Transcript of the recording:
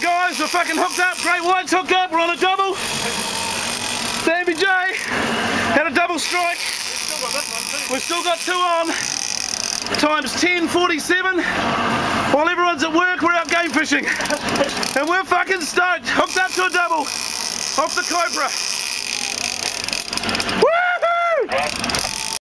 Guys, we're fucking hooked up. Great White's hooked up. We're on a double. Baby J had a double strike. We've still got two on. Times 10.47. While everyone's at work, we're out game fishing. And we're fucking stoked. Hooked up to a double. Off the Kaipara.